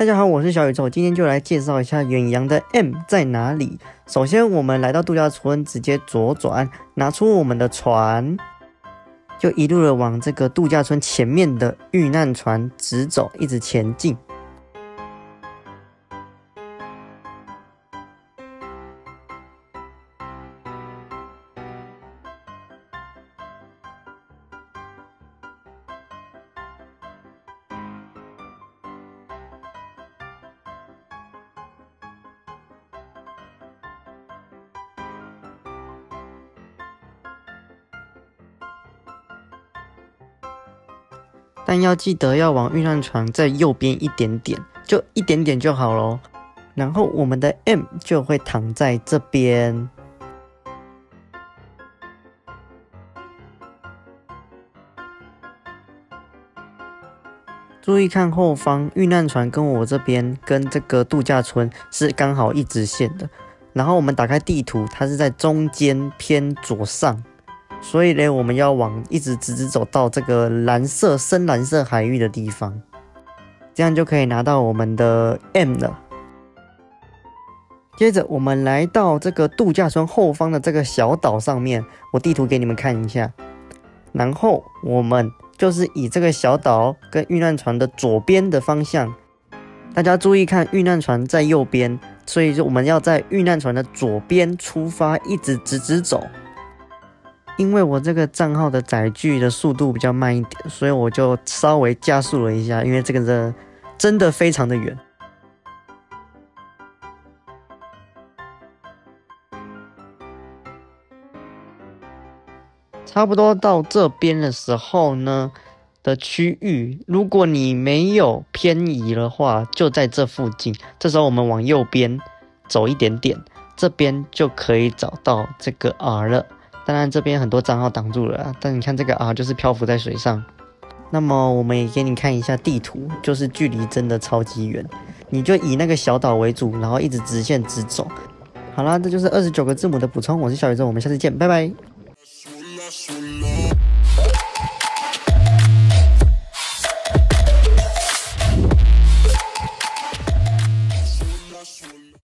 大家好，我是小宇宙，今天就来介绍一下远洋的 M 在哪里。首先，我们来到度假村，直接左转，拿出我们的船，就一路的往这个度假村前面的遇难船直走，一直前进。但要记得要往遇难船在右边一点点，就一点点就好咯。然后我们的 M 就会躺在这边。注意看后方，遇难船跟我这边跟这个度假村是刚好一直线的。然后我们打开地图，它是在中间偏左上。所以呢，我们要往一直直直走到这个蓝色、深蓝色海域的地方，这样就可以拿到我们的 M 了。接着，我们来到这个度假村后方的这个小岛上面，我地图给你们看一下。然后，我们就是以这个小岛跟遇难船的左边的方向，大家注意看，遇难船在右边，所以就我们要在遇难船的左边出发，一直直直走。因为我这个账号的载具的速度比较慢一点，所以我就稍微加速了一下。因为这个的真的非常的远，差不多到这边的时候呢的区域，如果你没有偏移的话，就在这附近。这时候我们往右边走一点点，这边就可以找到这个 R 了。当然这边很多账号挡住了但你看这个啊就是漂浮在水上。那么我们也给你看一下地图就是距离真的超级远你就以那个小岛为主然后一直直线直走。好啦这就是二十九个字母的补充我是小宇宙我们下次见拜拜。